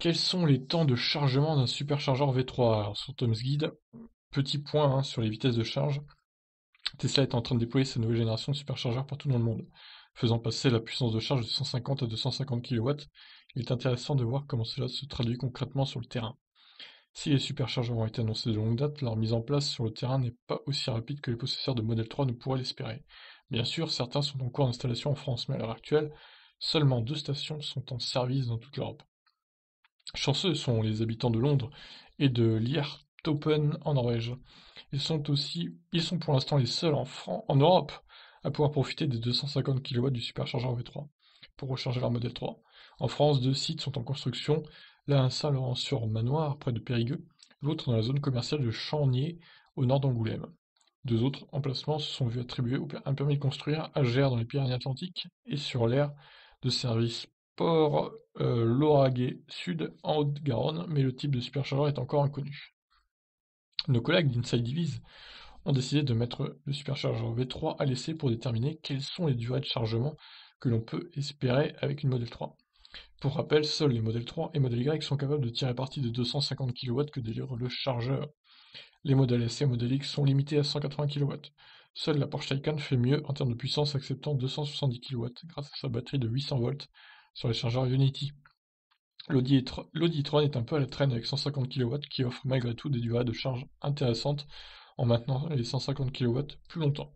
Quels sont les temps de chargement d'un superchargeur V3? Alors sur Tom's Guide, petit point hein, sur les vitesses de charge. Tesla est en train de déployer sa nouvelle génération de superchargeurs partout dans le monde, faisant passer la puissance de charge de 150 à 250 kW. Il est intéressant de voir comment cela se traduit concrètement sur le terrain. Si les superchargeurs ont été annoncés de longue date, leur mise en place sur le terrain n'est pas aussi rapide que les possesseurs de Model 3 ne pourraient l'espérer. Bien sûr, certains sont en cours d'installation en France, mais à l'heure actuelle, seulement deux stations sont en service dans toute l'Europe. Chanceux sont les habitants de Londres et de Liertopen en Norvège. Ils sont aussi, ils sont pour l'instant les seuls en, Europe à pouvoir profiter des 250 kW du superchargeur V3 pour recharger leur modèle 3. En France, deux sites sont en construction, l'un à Saint-Laurent-sur-Manoir, près de Périgueux, l'autre dans la zone commerciale de Champniers, au nord d'Angoulême. Deux autres emplacements se sont vus attribuer un permis de construire à Gers dans les Pyrénées-Atlantiques et sur l'aire de service Port euh, Sud en Haute-Garonne, mais le type de superchargeur est encore inconnu. Nos collègues d'Inside Divise ont décidé de mettre le superchargeur V3 à l'essai pour déterminer quelles sont les durées de chargement que l'on peut espérer avec une Model 3. Pour rappel, seuls les Model 3 et Model Y sont capables de tirer parti de 250 kW que délivre le chargeur. Les Model S et Model X sont limités à 180 kW. Seule la Porsche Taycan fait mieux en termes de puissance acceptant 270 kW grâce à sa batterie de 800 volts sur les chargeurs Unity. L'Audi e-tron est un peu à la traîne avec 150 kW qui offre malgré tout des durées de charge intéressantes en maintenant les 150 kW plus longtemps.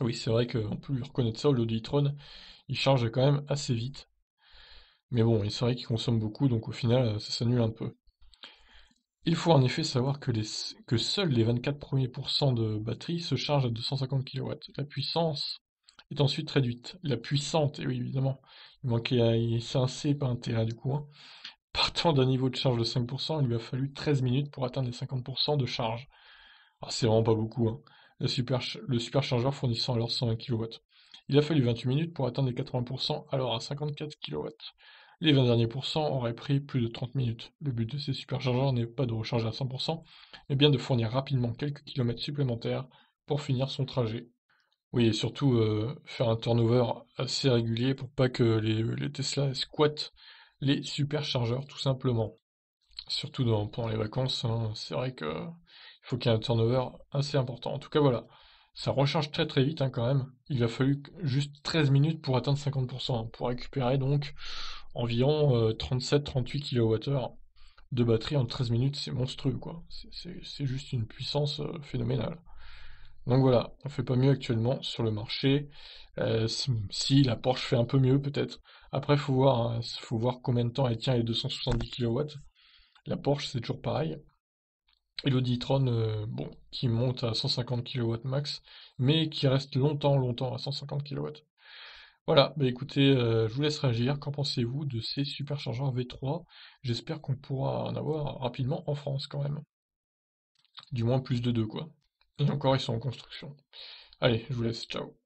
Oui, c'est vrai qu'on peut lui reconnaître ça, l'Audi e-tron, il charge quand même assez vite. Mais bon, c'est vrai qu'il consomme beaucoup, donc au final, ça s'annule un peu. Il faut en effet savoir que, que seuls les 24 premiers pourcents de batterie se chargent à 250 kW. La puissance est ensuite réduite. La puissante, et oui évidemment, il manquait un C pas un T du coup. Hein. Partant d'un niveau de charge de 5%, il lui a fallu 13 minutes pour atteindre les 50% de charge. Alors c'est vraiment pas beaucoup, hein. le superchargeur fournissant alors 120 kW. Il a fallu 28 minutes pour atteindre les 80%, alors à 54 kW. Les 20 derniers pourcents auraient pris plus de 30 minutes. Le but de ces superchargeurs n'est pas de recharger à 100%, mais bien de fournir rapidement quelques kilomètres supplémentaires pour finir son trajet. Oui, et surtout euh, faire un turnover assez régulier pour pas que les, Tesla squattent les superchargeurs, tout simplement. Surtout pendant les vacances, hein, c'est vrai qu'il faut qu'il y ait un turnover assez important. En tout cas, voilà, ça recharge très très vite hein, quand même. Il a fallu juste 13 minutes pour atteindre 50%, hein, pour récupérer donc environ 37-38 kWh de batterie en 13 minutes, c'est monstrueux quoi. C'est juste une puissance euh, phénoménale. Donc voilà, on fait pas mieux actuellement sur le marché. Euh, si la Porsche fait un peu mieux peut-être. Après faut voir, hein, faut voir combien de temps elle tient les 270 kW. La Porsche c'est toujours pareil. Et l'Audi e-tron, euh, bon, qui monte à 150 kW max, mais qui reste longtemps, longtemps à 150 kW. Voilà, bah écoutez, euh, je vous laisse réagir. Qu'en pensez-vous de ces superchargeurs V3 J'espère qu'on pourra en avoir rapidement en France quand même. Du moins plus de deux, quoi. Et encore, ils sont en construction. Allez, je vous laisse, ciao.